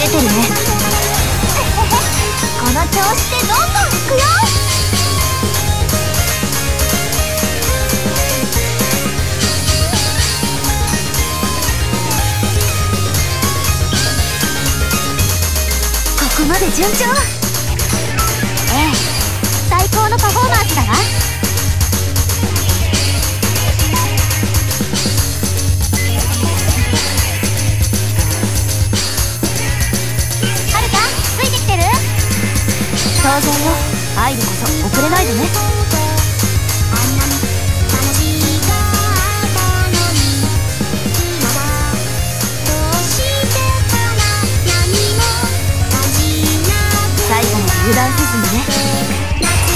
出てるね。この調子でどんどんいくよ。ここまで順調。ええ。最高のパフォーマンスだわ。当然よアイドこそ遅れないでね。最後まで油断せずにね。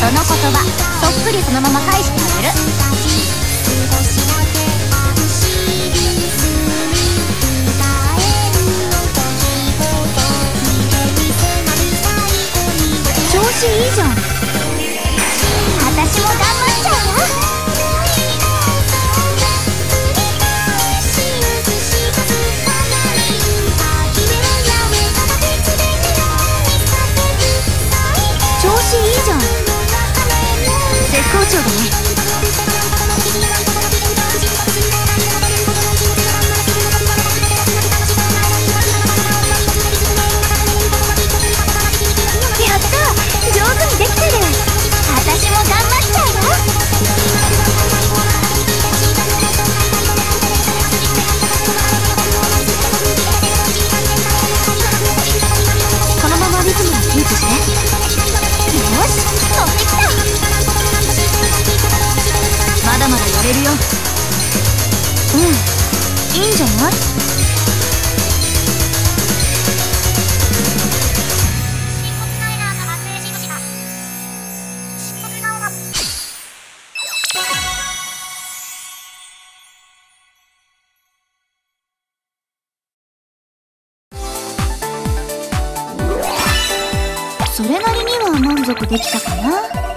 その言葉そっくりそのまま返してあげる。調子いいじゃん私も頑張っちゃうよ。調子いいじゃん。絶好調だね。れるよ。うん。いいんじゃない？それなりには満足できたかな。